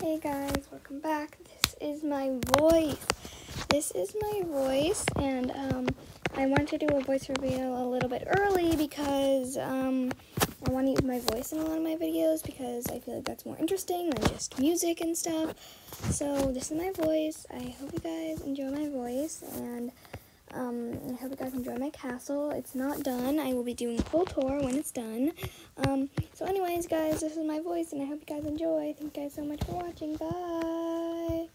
Hey guys, welcome back. This is my voice. This is my voice, and um, I want to do a voice reveal a little bit early because um, I want to use my voice in a lot of my videos because I feel like that's more interesting than just music and stuff. So this is my voice. I hope you guys enjoy my voice, and um, I hope you guys enjoy my castle. It's not done. I will be doing a full tour when it's done. Um, so anyways, guys, this is my voice, and I hope you guys enjoy. Thank you guys so much for watching. Bye!